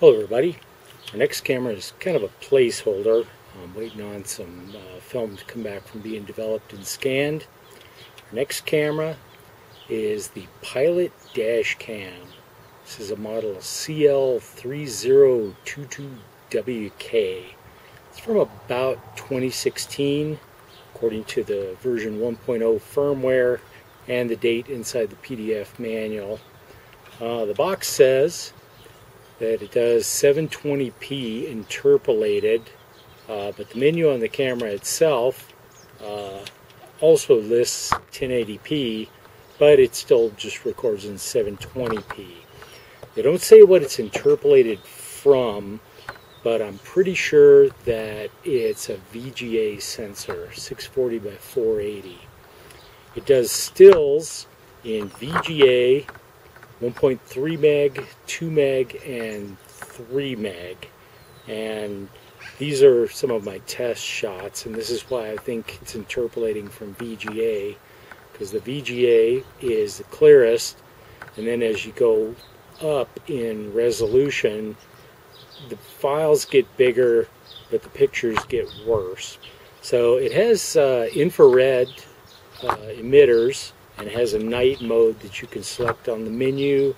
Hello everybody. Our next camera is kind of a placeholder. I'm waiting on some uh, film to come back from being developed and scanned. Our next camera is the Pilot Dash Cam. This is a model CL3022WK. It's from about 2016 according to the version 1.0 firmware and the date inside the PDF manual. Uh, the box says that it does 720p interpolated, uh, but the menu on the camera itself uh, also lists 1080p, but it still just records in 720p. They don't say what it's interpolated from, but I'm pretty sure that it's a VGA sensor, 640 by 480. It does stills in VGA, 1.3 meg, 2 meg, and 3 meg. And these are some of my test shots, and this is why I think it's interpolating from VGA, because the VGA is the clearest, and then as you go up in resolution, the files get bigger, but the pictures get worse. So it has uh, infrared uh, emitters, and it has a night mode that you can select on the menu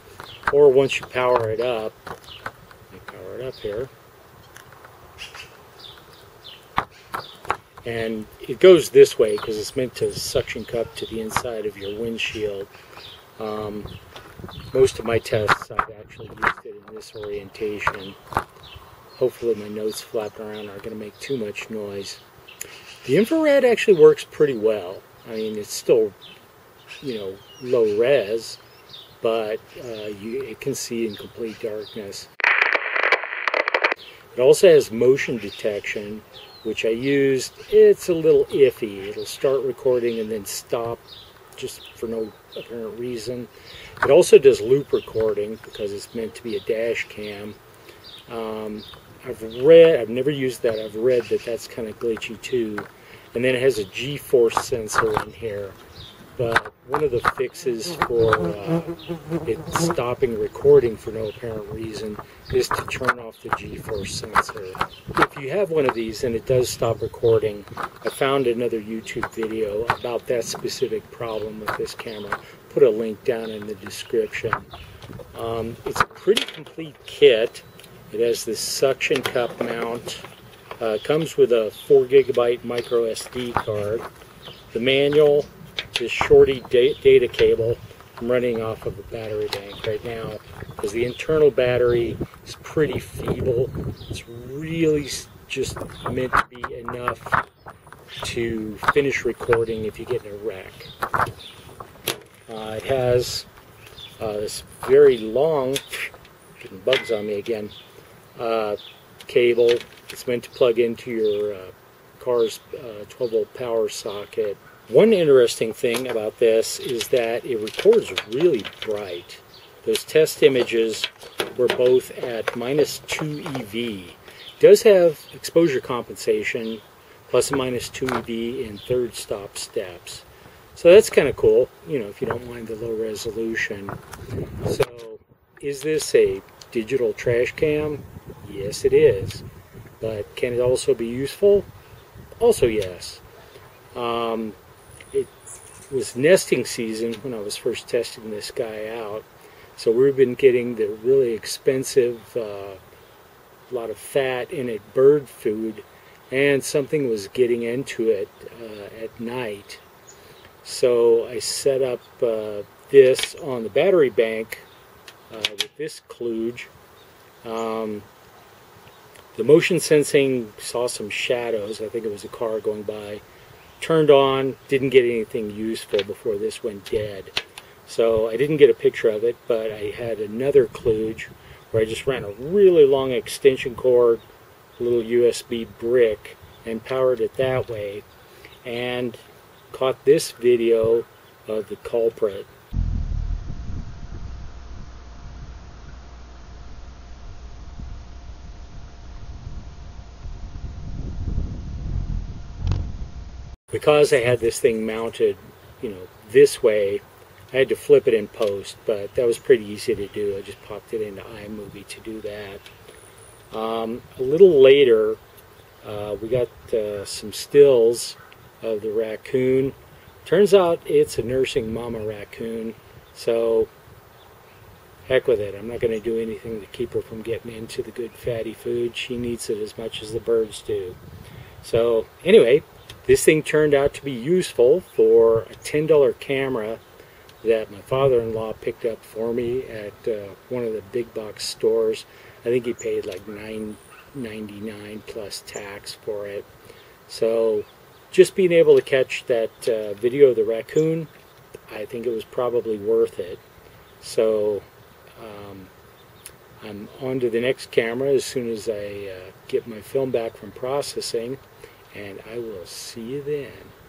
or once you power it up power it up here. And it goes this way because it's meant to suction cup to the inside of your windshield. Um, most of my tests I've actually used it in this orientation. Hopefully my notes flapping around aren't going to make too much noise. The infrared actually works pretty well. I mean it's still you know, low res, but uh, you, it can see in complete darkness. It also has motion detection, which I used. It's a little iffy. It'll start recording and then stop just for no apparent reason. It also does loop recording because it's meant to be a dash cam. Um, I've read, I've never used that, I've read that that's kind of glitchy too. And then it has a G-force sensor in here but one of the fixes for uh, it stopping recording for no apparent reason is to turn off the G-force sensor. If you have one of these and it does stop recording, I found another YouTube video about that specific problem with this camera. Put a link down in the description. Um, it's a pretty complete kit. It has this suction cup mount. Uh, comes with a 4 gigabyte micro SD card. The manual, this shorty data cable. I'm running off of a battery bank right now because the internal battery is pretty feeble. It's really just meant to be enough to finish recording if you get in a wreck. Uh, it has uh, this very long, getting bugs on me again, uh, cable. It's meant to plug into your uh, car's uh, 12 volt power socket one interesting thing about this is that it records really bright. Those test images were both at minus 2 EV. It does have exposure compensation, plus and minus 2 EV in third stop steps. So that's kind of cool, you know, if you don't mind the low resolution. So is this a digital trash cam? Yes, it is. But can it also be useful? Also, yes. Um, it was nesting season when I was first testing this guy out. So we've been getting the really expensive, uh, lot of fat in it bird food, and something was getting into it uh, at night. So I set up uh, this on the battery bank uh, with this kludge. Um, the motion sensing saw some shadows. I think it was a car going by turned on, didn't get anything useful before this went dead. So I didn't get a picture of it, but I had another kludge where I just ran a really long extension cord, little USB brick, and powered it that way, and caught this video of the culprit. Because I had this thing mounted, you know, this way, I had to flip it in post, but that was pretty easy to do. I just popped it into iMovie to do that. Um, a little later, uh, we got uh, some stills of the raccoon. Turns out it's a nursing mama raccoon, so heck with it. I'm not going to do anything to keep her from getting into the good fatty food. She needs it as much as the birds do. So anyway, this thing turned out to be useful for a $10 camera that my father-in-law picked up for me at uh, one of the big box stores. I think he paid like $9.99 plus tax for it. So just being able to catch that uh, video of the raccoon, I think it was probably worth it. So um, I'm on to the next camera as soon as I uh, get my film back from processing, and I will see you then.